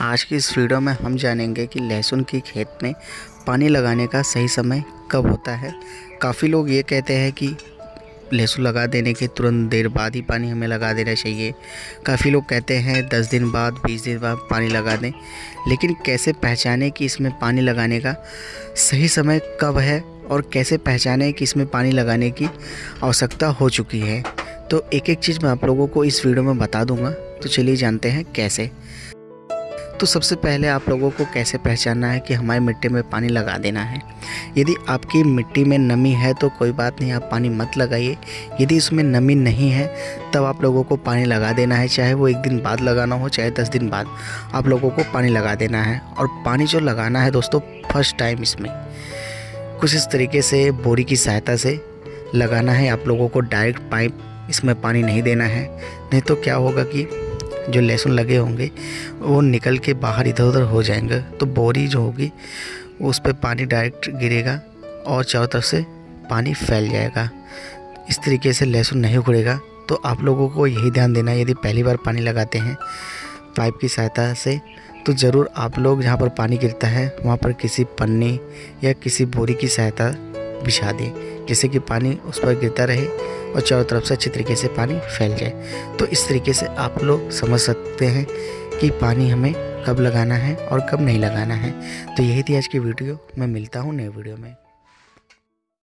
आज की इस वीडियो में हम जानेंगे कि लहसुन की खेत में पानी लगाने का सही समय कब होता है। काफ़ी लोग ये कहते हैं कि लहसुन लगा देने के तुरंत देर बाद ही पानी हमें लगा देना चाहिए। काफ़ी लोग कहते हैं दस दिन बाद, बीस दिन बाद पानी लगा दें। लेकिन कैसे पहचाने कि इसमें पानी लगाने का सही समय कब है और कैसे पहचाने कि इसमें पानी लगाने की आवश्यकता हो चुकी है? तो एक एक चीज़ मैं आप लोगों को इस वीडियो में बता दूँगा। तो चलिए जानते हैं कैसे। तो सबसे पहले आप लोगों को कैसे पहचानना है कि हमारी मिट्टी में पानी लगा देना है? यदि आपकी मिट्टी में नमी है तो कोई बात नहीं, आप पानी मत लगाइए। यदि उसमें नमी नहीं है, तब आप लोगों को पानी लगा देना है, चाहे वो एक दिन बाद लगाना हो, चाहे दस दिन बाद। आप लोगों को पानी लगा देना है और पानी जो लगाना है दोस्तों, फ़र्स्ट टाइम इसमें। कुछ इस तरीके से बोरी की सहायता से लगाना है। आप लोगों को डायरेक्ट पाइप इसमें पानी नहीं देना है। नहीं तो क्या होगा कि जो लहसुन लगे होंगे, वो निकल के बाहर इधर उधर हो जाएँगे। तो बोरी जो होगी, उस पर पानी डायरेक्ट गिरेगा और चारों तरफ़ से पानी फैल जाएगा। इस तरीके से लहसुन नहीं उखड़ेगा। तो आप लोगों को यही ध्यान देना है, यदि पहली बार पानी लगाते हैं पाइप की सहायता से तो ज़रूर आप लोग जहाँ पर पानी गिरता है, वहाँ पर किसी पन्नी या किसी बोरी की सहायता बिछा दें, जिससे कि पानी उस पर गिरता रहे और चारों तरफ़ से अच्छी तरीके से पानी फैल जाए। तो इस तरीके से आप लोग समझ सकते हैं कि पानी हमें कब लगाना है और कब नहीं लगाना है। तो यही थी आज की वीडियो। मैं मिलता हूँ नए वीडियो में।